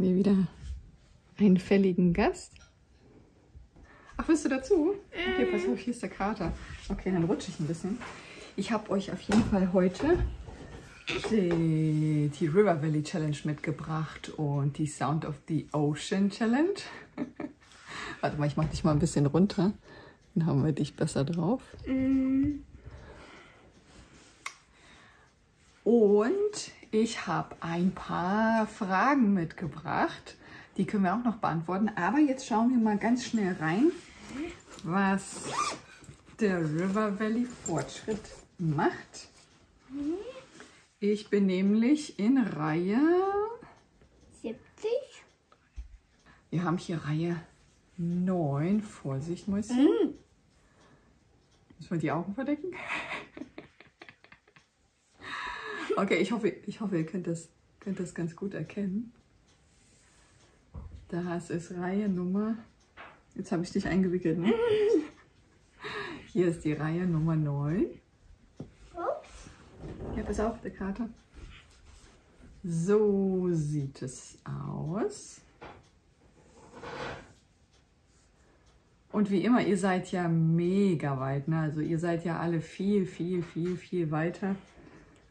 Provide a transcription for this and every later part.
haben wir wieder einen fälligen Gast. Ach, willst du dazu? Okay, pass auf, hier ist der Kater. Okay, dann rutsche ich ein bisschen. Ich habe euch auf jeden Fall heute die, die River Valley Challenge mitgebracht und die Sound of the Ocean Challenge. Warte mal, ich mache dich mal ein bisschen runter. Dann haben wir dich besser drauf. Und ich habe ein paar Fragen mitgebracht. Die können wir auch noch beantworten. Aber jetzt schauen wir mal ganz schnell rein, was der River Valley Fortschritt macht. Ich bin nämlich in Reihe, 70? wir haben hier Reihe 9. Vorsicht, Mäuschen. Müssen wir die Augen verdecken? Okay, ich hoffe, ich hoffe ihr könnt das, könnt das ganz gut erkennen. Das ist Reihe Nummer. Jetzt habe ich dich eingewickelt, ne? Hier ist die Reihe Nummer 9. Ups. Ja, pass auf, der Kater. So sieht es aus. Und wie immer, ihr seid ja mega weit. Ne? Also ihr seid ja alle viel, viel, viel, viel weiter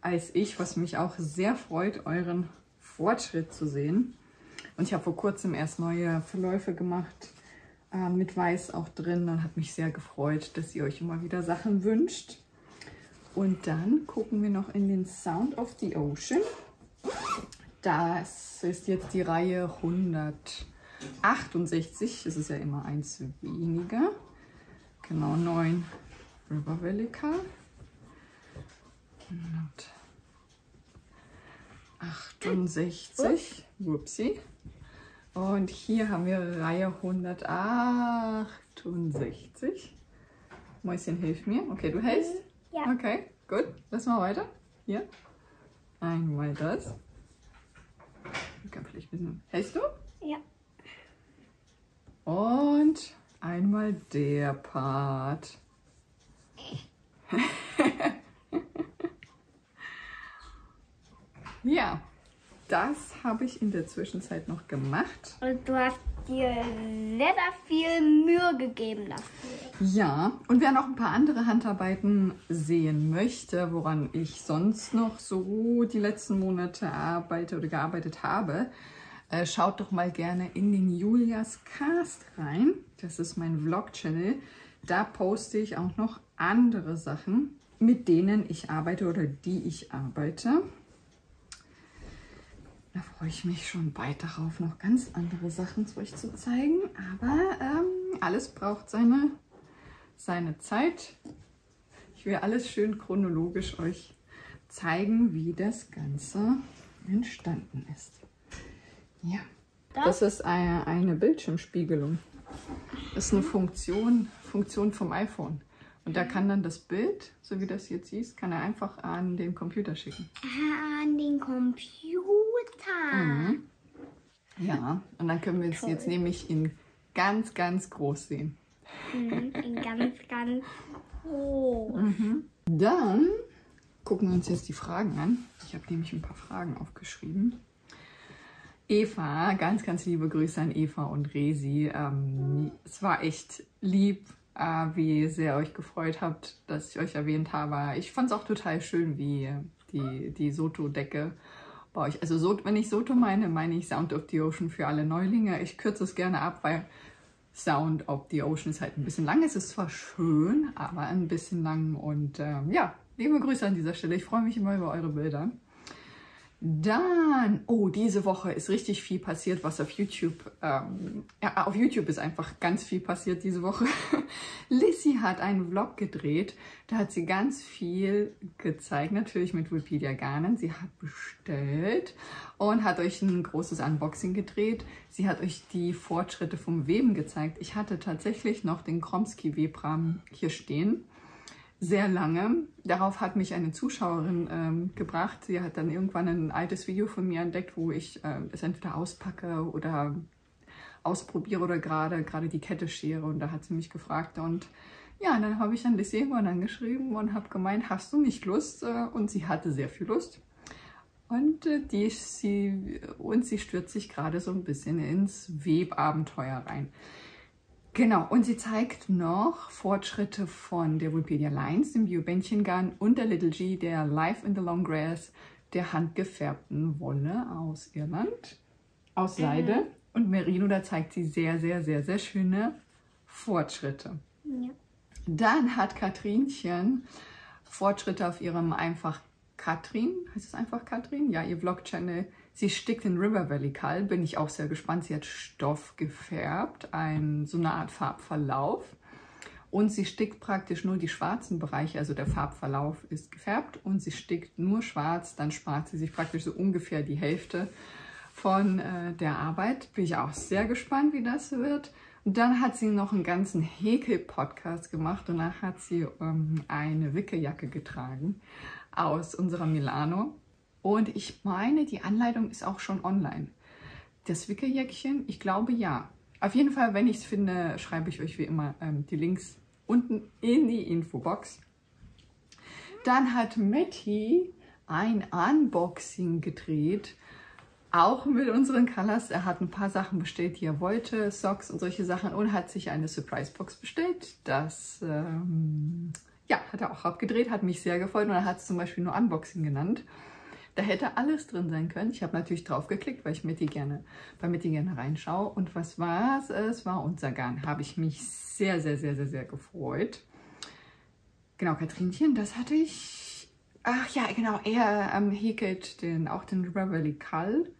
als ich, was mich auch sehr freut, euren Fortschritt zu sehen. Und ich habe vor kurzem erst neue Verläufe gemacht, äh, mit Weiß auch drin und hat mich sehr gefreut, dass ihr euch immer wieder Sachen wünscht. Und dann gucken wir noch in den Sound of the Ocean. Das ist jetzt die Reihe 168. Es ist ja immer eins weniger. Genau, 9 River Valley Car. 168. Whoopsie. Und hier haben wir Reihe 168. Mäuschen, hilf mir. Okay, du hältst? Ja. Okay, gut. Lass mal weiter. Hier. Einmal das. Ich kann vielleicht bisschen. Hältst du? Ja. Und einmal der Part. Ja, das habe ich in der Zwischenzeit noch gemacht. Und du hast dir sehr viel Mühe gegeben dafür. Ja, und wer noch ein paar andere Handarbeiten sehen möchte, woran ich sonst noch so die letzten Monate arbeite oder gearbeitet habe, äh, schaut doch mal gerne in den Julias Cast rein. Das ist mein Vlog-Channel. Da poste ich auch noch andere Sachen, mit denen ich arbeite oder die ich arbeite. Da freue ich mich schon bald darauf, noch ganz andere Sachen zu euch zu zeigen. Aber ähm, alles braucht seine, seine Zeit. Ich will alles schön chronologisch euch zeigen, wie das Ganze entstanden ist. Ja, das ist eine, eine Bildschirmspiegelung. Das ist eine Funktion, Funktion vom iPhone. Und da kann dann das Bild, so wie das jetzt siehst, kann er einfach an den Computer schicken. An den Computer. Mhm. Ja, und dann können wir es jetzt nämlich in ganz, ganz groß sehen. Mhm, in ganz, ganz groß. Dann gucken wir uns jetzt die Fragen an. Ich habe nämlich ein paar Fragen aufgeschrieben. Eva, ganz, ganz liebe Grüße an Eva und Resi. Ähm, es war echt lieb, äh, wie sehr ihr euch gefreut habt, dass ich euch erwähnt habe. Ich fand es auch total schön, wie die, die Soto-Decke bei euch. Also so, wenn ich Soto meine, meine ich Sound of the Ocean für alle Neulinge. Ich kürze es gerne ab, weil Sound of the Ocean ist halt ein bisschen lang. Es ist zwar schön, aber ein bisschen lang. Und ähm, ja, liebe Grüße an dieser Stelle. Ich freue mich immer über eure Bilder. Dann, oh, diese Woche ist richtig viel passiert, was auf YouTube, ähm, ja, auf YouTube ist einfach ganz viel passiert diese Woche. Lissy hat einen Vlog gedreht, da hat sie ganz viel gezeigt, natürlich mit Wikipedia Garnen. Sie hat bestellt und hat euch ein großes Unboxing gedreht. Sie hat euch die Fortschritte vom Weben gezeigt. Ich hatte tatsächlich noch den Kromsky Webrahmen hier stehen sehr lange. Darauf hat mich eine Zuschauerin ähm, gebracht. Sie hat dann irgendwann ein altes Video von mir entdeckt, wo ich äh, es entweder auspacke oder ausprobiere oder gerade gerade die Kette schere. Und da hat sie mich gefragt und Ja, dann habe ich dann Lissy irgendwann angeschrieben und habe gemeint, hast du nicht Lust? Äh, und sie hatte sehr viel Lust. Und, äh, die, sie, und sie stürzt sich gerade so ein bisschen ins Webabenteuer rein. Genau, und sie zeigt noch Fortschritte von der Wikipedia Lines, dem Biobändchen Gun und der Little G, der Life in the Long Grass, der handgefärbten Wolle aus Irland, aus Seide. Mhm. Und Merino, da zeigt sie sehr, sehr, sehr, sehr schöne Fortschritte. Ja. Dann hat Katrinchen Fortschritte auf ihrem einfach Katrin, heißt es einfach Katrin? Ja, ihr Vlog-Channel. Sie stickt in River Valley Kall, bin ich auch sehr gespannt. Sie hat Stoff gefärbt, ein, so eine Art Farbverlauf. Und sie stickt praktisch nur die schwarzen Bereiche, also der Farbverlauf ist gefärbt und sie stickt nur schwarz, dann spart sie sich praktisch so ungefähr die Hälfte von äh, der Arbeit. Bin ich auch sehr gespannt, wie das wird. Und dann hat sie noch einen ganzen Häkel-Podcast gemacht. Danach hat sie ähm, eine Wickeljacke getragen aus unserer Milano. Und ich meine, die Anleitung ist auch schon online. Das Wickeljäckchen, ich glaube ja. Auf jeden Fall, wenn ich es finde, schreibe ich euch wie immer ähm, die Links unten in die Infobox. Dann hat Matty ein Unboxing gedreht, auch mit unseren Colors. Er hat ein paar Sachen bestellt, die er wollte, Socks und solche Sachen und hat sich eine Surprise Box bestellt. Das ähm, ja, hat er auch abgedreht, hat mich sehr gefreut und er hat es zum Beispiel nur Unboxing genannt. Da hätte alles drin sein können. Ich habe natürlich drauf geklickt, weil ich mit die gerne, bei Mitty gerne reinschaue. Und was war es? Es war unser Garn. Habe ich mich sehr, sehr, sehr, sehr, sehr gefreut. Genau, Katrinchen, das hatte ich. Ach ja, genau, er ähm, häkelt den, auch den River Cull.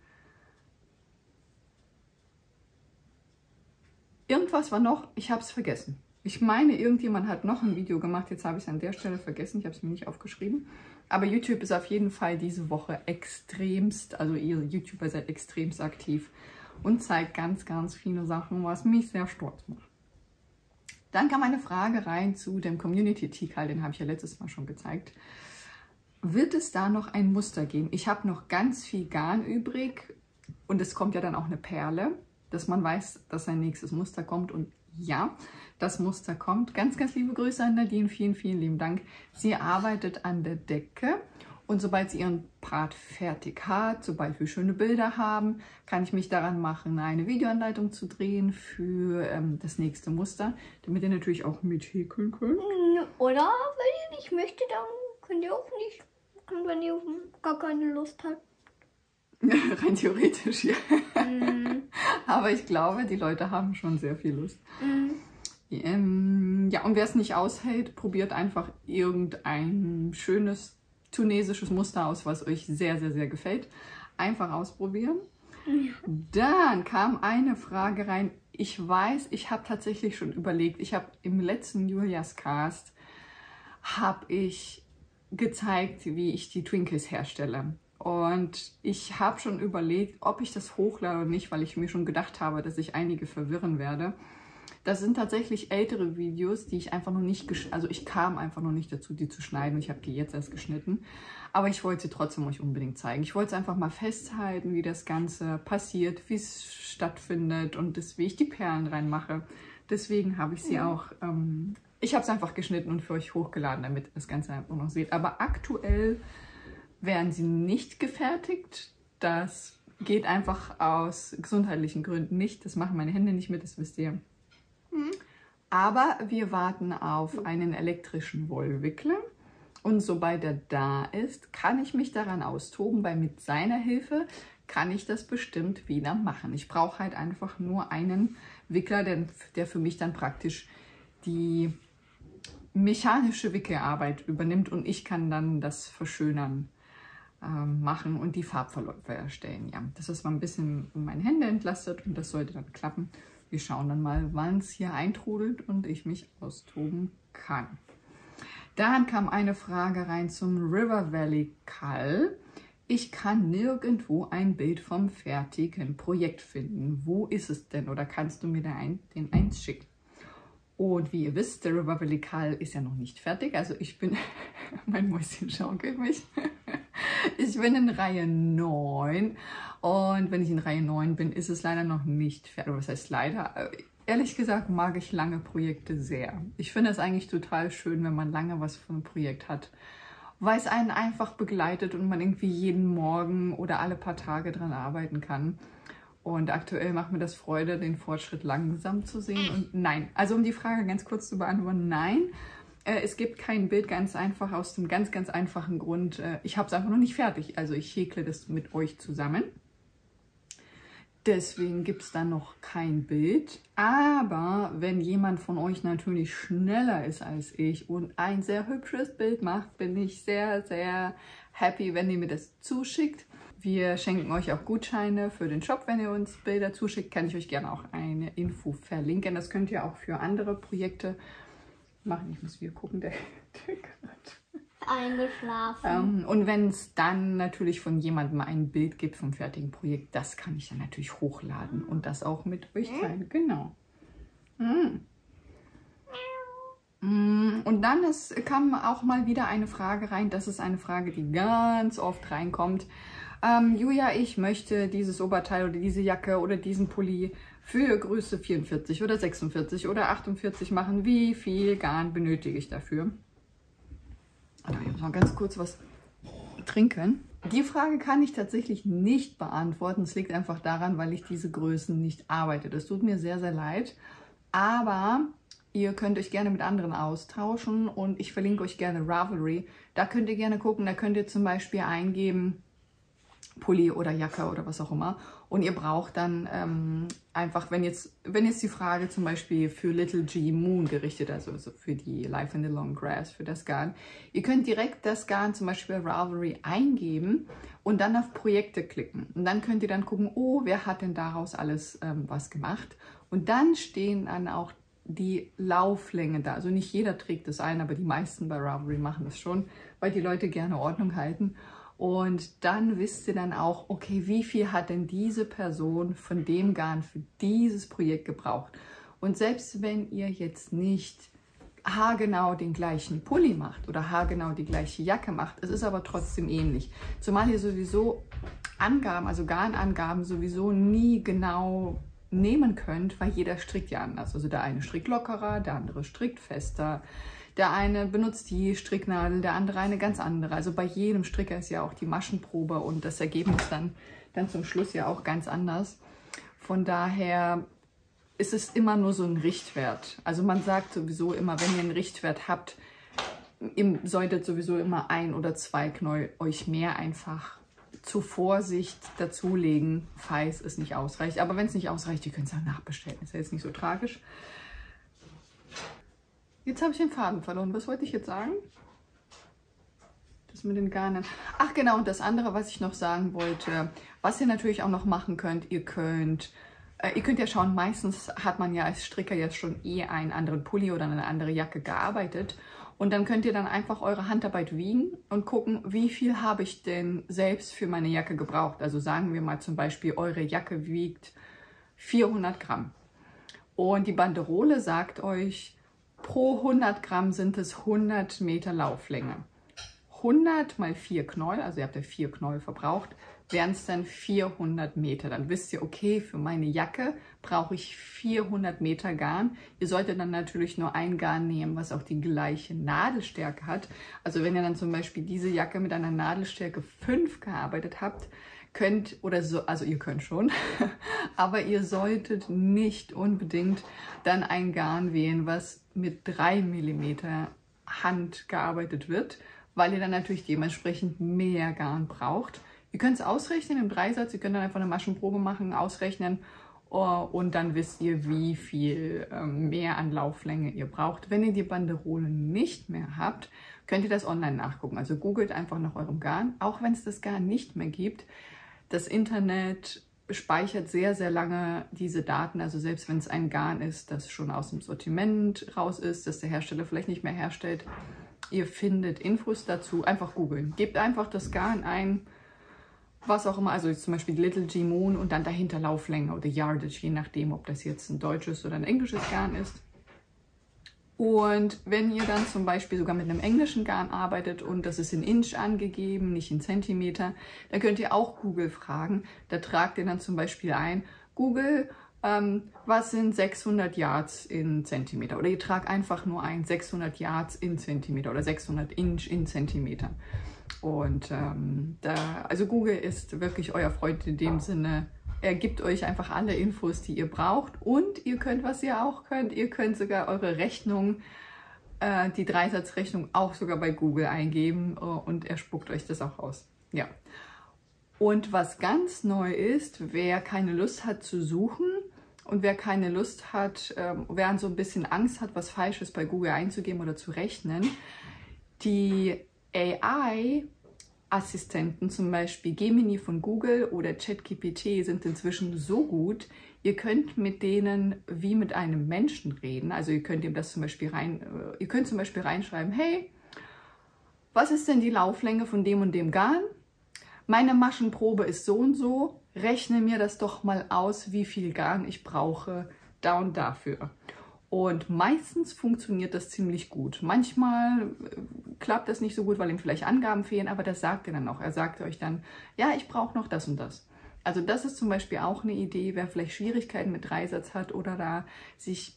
Irgendwas war noch, ich habe es vergessen. Ich meine, irgendjemand hat noch ein Video gemacht. Jetzt habe ich es an der Stelle vergessen. Ich habe es mir nicht aufgeschrieben. Aber YouTube ist auf jeden Fall diese Woche extremst, also ihr YouTuber seid extremst aktiv und zeigt ganz, ganz viele Sachen, was mich sehr stolz macht. Dann kam eine Frage rein zu dem Community Tikal, den habe ich ja letztes Mal schon gezeigt. Wird es da noch ein Muster geben? Ich habe noch ganz viel Garn übrig und es kommt ja dann auch eine Perle, dass man weiß, dass ein nächstes Muster kommt und ja, das Muster kommt. Ganz, ganz liebe Grüße an Nadine. Vielen, vielen lieben Dank. Sie arbeitet an der Decke und sobald sie ihren Part fertig hat, sobald wir schöne Bilder haben, kann ich mich daran machen, eine Videoanleitung zu drehen für ähm, das nächste Muster, damit ihr natürlich auch mithäkeln könnt. Oder wenn ihr nicht möchtet, dann könnt ihr auch nicht, wenn ihr gar keine Lust habt. Rein theoretisch, ja. Mm. Aber ich glaube, die Leute haben schon sehr viel Lust. Mm. Ähm, ja, und wer es nicht aushält, probiert einfach irgendein schönes tunesisches Muster aus, was euch sehr, sehr, sehr gefällt. Einfach ausprobieren. Ja. Dann kam eine Frage rein. Ich weiß, ich habe tatsächlich schon überlegt, ich habe im letzten Julias Cast habe ich gezeigt, wie ich die Twinkles herstelle. Und ich habe schon überlegt, ob ich das hochlade oder nicht, weil ich mir schon gedacht habe, dass ich einige verwirren werde. Das sind tatsächlich ältere Videos, die ich einfach noch nicht, also ich kam einfach noch nicht dazu, die zu schneiden. Ich habe die jetzt erst geschnitten. Aber ich wollte sie trotzdem euch unbedingt zeigen. Ich wollte es einfach mal festhalten, wie das Ganze passiert, wie es stattfindet und das, wie ich die Perlen reinmache. Deswegen habe ich sie ja. auch, ähm, ich habe es einfach geschnitten und für euch hochgeladen, damit ihr das Ganze einfach noch seht. Aber aktuell werden sie nicht gefertigt. Das geht einfach aus gesundheitlichen Gründen nicht. Das machen meine Hände nicht mit, das wisst ihr. Aber wir warten auf einen elektrischen Wollwickler. Und sobald er da ist, kann ich mich daran austoben, weil mit seiner Hilfe kann ich das bestimmt wieder machen. Ich brauche halt einfach nur einen Wickler, der, der für mich dann praktisch die mechanische Wickelarbeit übernimmt und ich kann dann das Verschönern machen und die Farbverläufe erstellen. Ja, das ist mal ein bisschen meine Hände entlastet und das sollte dann klappen. Wir schauen dann mal, wann es hier eintrudelt und ich mich austoben kann. Dann kam eine Frage rein zum River Valley Call. Ich kann nirgendwo ein Bild vom fertigen Projekt finden. Wo ist es denn? Oder kannst du mir da ein, den eins schicken? Und wie ihr wisst, der River Valley Call ist ja noch nicht fertig. Also ich bin, mein Mäuschen schaukelt mich. Ich bin in Reihe 9 und wenn ich in Reihe 9 bin, ist es leider noch nicht fertig. Was heißt leider? ehrlich gesagt mag ich lange Projekte sehr. Ich finde es eigentlich total schön, wenn man lange was von einem Projekt hat, weil es einen einfach begleitet und man irgendwie jeden Morgen oder alle paar Tage dran arbeiten kann. Und aktuell macht mir das Freude, den Fortschritt langsam zu sehen. Und nein, also um die Frage ganz kurz zu beantworten, nein, äh, es gibt kein Bild ganz einfach aus dem ganz, ganz einfachen Grund. Äh, ich habe es einfach noch nicht fertig. Also ich häkle das mit euch zusammen. Deswegen gibt es da noch kein Bild. Aber wenn jemand von euch natürlich schneller ist als ich und ein sehr hübsches Bild macht, bin ich sehr, sehr happy, wenn ihr mir das zuschickt. Wir schenken euch auch Gutscheine für den Shop, wenn ihr uns Bilder zuschickt. Kann ich euch gerne auch eine Info verlinken. Das könnt ihr auch für andere Projekte machen. Ich muss wieder gucken, der, der eingeschlafen. Ähm, und wenn es dann natürlich von jemandem ein Bild gibt vom fertigen Projekt, das kann ich dann natürlich hochladen und das auch mit euch teilen. Genau. Mm. Mm, und dann es kam auch mal wieder eine Frage rein. Das ist eine Frage, die ganz oft reinkommt. Ähm, Julia, ich möchte dieses Oberteil oder diese Jacke oder diesen Pulli für Größe 44 oder 46 oder 48 machen. Wie viel Garn benötige ich dafür? Also ich muss mal ganz kurz was trinken. Die Frage kann ich tatsächlich nicht beantworten. Es liegt einfach daran, weil ich diese Größen nicht arbeite. Das tut mir sehr, sehr leid. Aber ihr könnt euch gerne mit anderen austauschen und ich verlinke euch gerne Ravelry. Da könnt ihr gerne gucken. Da könnt ihr zum Beispiel eingeben, Pulli oder Jacke oder was auch immer. Und ihr braucht dann ähm, einfach, wenn jetzt, wenn jetzt die Frage zum Beispiel für Little G Moon gerichtet, also für die Life in the Long Grass, für das Garn, ihr könnt direkt das Garn zum Beispiel bei Ravelry eingeben und dann auf Projekte klicken. Und dann könnt ihr dann gucken, oh, wer hat denn daraus alles ähm, was gemacht? Und dann stehen dann auch die Lauflänge da. Also nicht jeder trägt das ein, aber die meisten bei Ravelry machen das schon, weil die Leute gerne Ordnung halten. Und dann wisst ihr dann auch, okay, wie viel hat denn diese Person von dem Garn für dieses Projekt gebraucht? Und selbst wenn ihr jetzt nicht haargenau den gleichen Pulli macht oder haargenau die gleiche Jacke macht, es ist aber trotzdem ähnlich. Zumal ihr sowieso Angaben, also Garnangaben sowieso nie genau nehmen könnt, weil jeder strickt ja anders. Also der eine strickt lockerer, der andere strickt fester, der eine benutzt die Stricknadel, der andere eine ganz andere. Also bei jedem Stricker ist ja auch die Maschenprobe und das Ergebnis dann, dann zum Schluss ja auch ganz anders. Von daher ist es immer nur so ein Richtwert. Also man sagt sowieso immer, wenn ihr einen Richtwert habt, ihr solltet sowieso immer ein oder zwei Knäuel euch mehr einfach zur Vorsicht dazulegen, falls es nicht ausreicht. Aber wenn es nicht ausreicht, ihr könnt es auch nachbestellen. Ist ja jetzt nicht so tragisch. Jetzt habe ich den Faden verloren. Was wollte ich jetzt sagen? Das mit den Garnen. Ach genau, und das andere, was ich noch sagen wollte, was ihr natürlich auch noch machen könnt, ihr könnt, äh, ihr könnt ja schauen, meistens hat man ja als Stricker jetzt schon eh einen anderen Pulli oder eine andere Jacke gearbeitet. Und dann könnt ihr dann einfach eure Handarbeit wiegen und gucken, wie viel habe ich denn selbst für meine Jacke gebraucht. Also sagen wir mal zum Beispiel, eure Jacke wiegt 400 Gramm. Und die Banderole sagt euch, Pro 100 Gramm sind es 100 Meter Lauflänge. 100 mal 4 Knäuel, also ihr habt ja 4 Knäuel verbraucht, wären es dann 400 Meter. Dann wisst ihr, okay, für meine Jacke brauche ich 400 Meter Garn. Ihr solltet dann natürlich nur ein Garn nehmen, was auch die gleiche Nadelstärke hat. Also wenn ihr dann zum Beispiel diese Jacke mit einer Nadelstärke 5 gearbeitet habt, könnt oder so, also ihr könnt schon, aber ihr solltet nicht unbedingt dann ein Garn wählen, was mit 3 mm Hand gearbeitet wird, weil ihr dann natürlich dementsprechend mehr Garn braucht. Ihr könnt es ausrechnen im Dreisatz, ihr könnt dann einfach eine Maschenprobe machen, ausrechnen oh, und dann wisst ihr, wie viel ähm, mehr an Lauflänge ihr braucht. Wenn ihr die Banderole nicht mehr habt, könnt ihr das online nachgucken. Also googelt einfach nach eurem Garn, auch wenn es das Garn nicht mehr gibt. Das Internet speichert sehr, sehr lange diese Daten. Also selbst wenn es ein Garn ist, das schon aus dem Sortiment raus ist, das der Hersteller vielleicht nicht mehr herstellt, ihr findet Infos dazu. Einfach googeln. Gebt einfach das Garn ein, was auch immer, also zum Beispiel Little G Moon und dann dahinter Lauflänge oder Yardage, je nachdem, ob das jetzt ein deutsches oder ein englisches Garn ist. Und wenn ihr dann zum Beispiel sogar mit einem englischen Garn arbeitet und das ist in Inch angegeben, nicht in Zentimeter, dann könnt ihr auch Google fragen. Da tragt ihr dann zum Beispiel ein, Google, ähm, was sind 600 Yards in Zentimeter? Oder ihr tragt einfach nur ein 600 Yards in Zentimeter oder 600 Inch in Zentimeter. Und ähm, da, also Google ist wirklich euer Freund in dem Sinne, er gibt euch einfach alle Infos, die ihr braucht. Und ihr könnt, was ihr auch könnt, ihr könnt sogar eure Rechnung, äh, die Dreisatzrechnung auch sogar bei Google eingeben äh, und er spuckt euch das auch aus. Ja. Und was ganz neu ist, wer keine Lust hat zu suchen und wer keine Lust hat, ähm, wer so ein bisschen Angst hat, was Falsches bei Google einzugeben oder zu rechnen, die AI Assistenten, zum Beispiel Gemini von Google oder ChatGPT, sind inzwischen so gut, ihr könnt mit denen wie mit einem Menschen reden. Also ihr könnt ihm das zum Beispiel rein, äh, ihr könnt zum Beispiel reinschreiben, hey, was ist denn die Lauflänge von dem und dem Garn? Meine Maschenprobe ist so und so, rechne mir das doch mal aus, wie viel Garn ich brauche, da und dafür. Und meistens funktioniert das ziemlich gut. Manchmal äh, klappt das nicht so gut, weil ihm vielleicht Angaben fehlen, aber das sagt er dann auch. Er sagt euch dann, ja, ich brauche noch das und das. Also das ist zum Beispiel auch eine Idee, wer vielleicht Schwierigkeiten mit Dreisatz hat oder da sich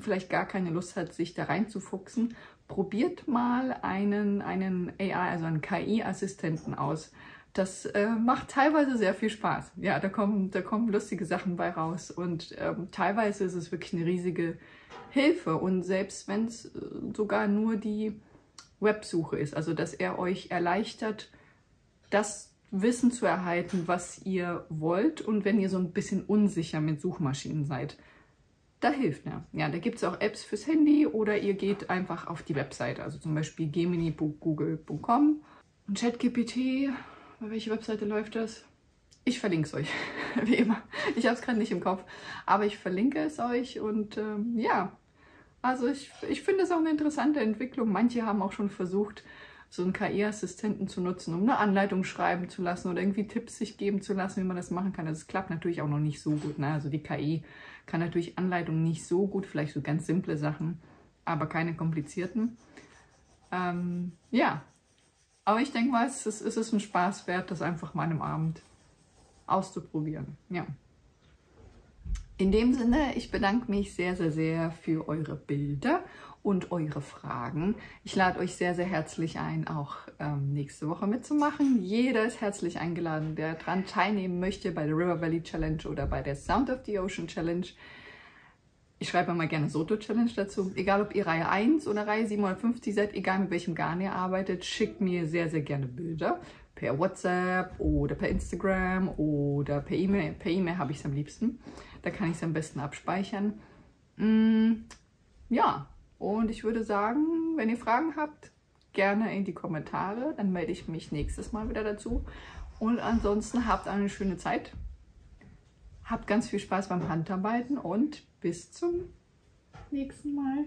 vielleicht gar keine Lust hat, sich da reinzufuchsen, probiert mal einen, einen AI, also einen KI-Assistenten aus. Das äh, macht teilweise sehr viel Spaß. Ja, da kommen, da kommen lustige Sachen bei raus und ähm, teilweise ist es wirklich eine riesige Hilfe. Und selbst wenn es äh, sogar nur die Websuche ist, also dass er euch erleichtert, das Wissen zu erhalten, was ihr wollt und wenn ihr so ein bisschen unsicher mit Suchmaschinen seid, da hilft er. Ja, da gibt es auch Apps fürs Handy oder ihr geht einfach auf die Webseite, also zum Beispiel gemini.google.com und ChatGPT, bei welcher Webseite läuft das? Ich verlinke es euch, wie immer. Ich habe es gerade nicht im Kopf, aber ich verlinke es euch und ähm, ja, also ich, ich finde es auch eine interessante Entwicklung. Manche haben auch schon versucht, so einen KI-Assistenten zu nutzen, um eine Anleitung schreiben zu lassen oder irgendwie Tipps sich geben zu lassen, wie man das machen kann. Das klappt natürlich auch noch nicht so gut. Ne? Also die KI kann natürlich Anleitungen nicht so gut, vielleicht so ganz simple Sachen, aber keine komplizierten. Ähm, ja, aber ich denke mal, es ist, es ist ein Spaß wert, das einfach mal am Abend auszuprobieren. Ja. In dem Sinne, ich bedanke mich sehr, sehr, sehr für eure Bilder und eure Fragen. Ich lade euch sehr, sehr herzlich ein, auch ähm, nächste Woche mitzumachen. Jeder ist herzlich eingeladen, der daran teilnehmen möchte bei der River Valley Challenge oder bei der Sound of the Ocean Challenge. Ich schreibe mal gerne Soto Challenge dazu. Egal ob ihr Reihe 1 oder Reihe 750 seid, egal mit welchem Garn ihr arbeitet, schickt mir sehr, sehr gerne Bilder per WhatsApp oder per Instagram oder per E-Mail. Per E-Mail habe ich es am liebsten. Da kann ich es am besten abspeichern. Mm, ja, und ich würde sagen, wenn ihr Fragen habt, gerne in die Kommentare. Dann melde ich mich nächstes Mal wieder dazu. Und ansonsten habt eine schöne Zeit. Habt ganz viel Spaß beim Handarbeiten und bis zum nächsten Mal.